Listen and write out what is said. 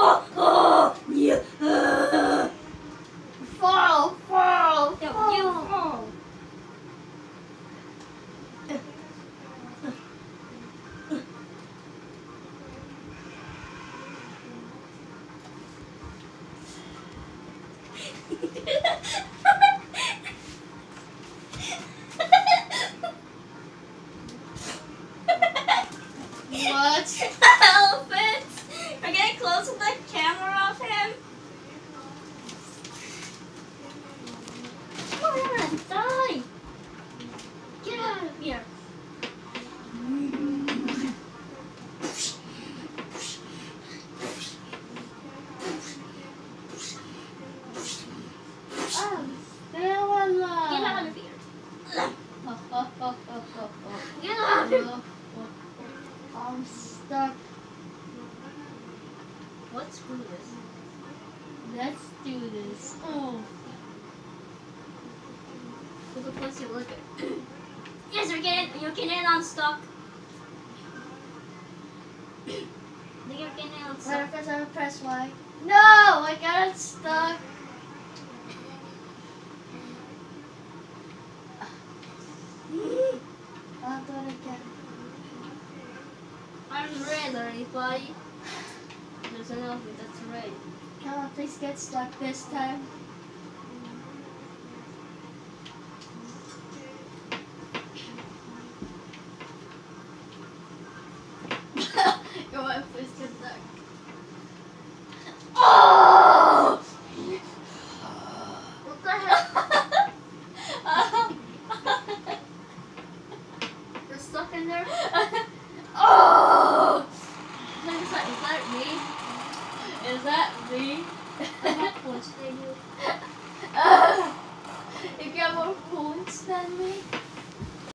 Oh, oh, yeah. Uh. Fall, fall, Yo, fall. you fall. What? Elephant! Close the camera of him. Oh, Come on, die! Get out of here. Oh, Wala. Get out of here. Oh, oh, oh, oh, oh, oh. Get out of here. Oh, oh, oh. I'm stuck. Let's do this. Let's do this. Oh. Look at place you look at. yes, you're getting you're getting unstuck. You're getting What unstuck. if I press Y? No, I got it stuck. I'll do it again. I'm red already, buddy. There's an elephant that's red. Come on, please get stuck this time. On, please get stuck. Oh! What the heck? You're stuck in there? oh! Is that, is that me? Is that me? I have points for you. Uh, you got more points than me?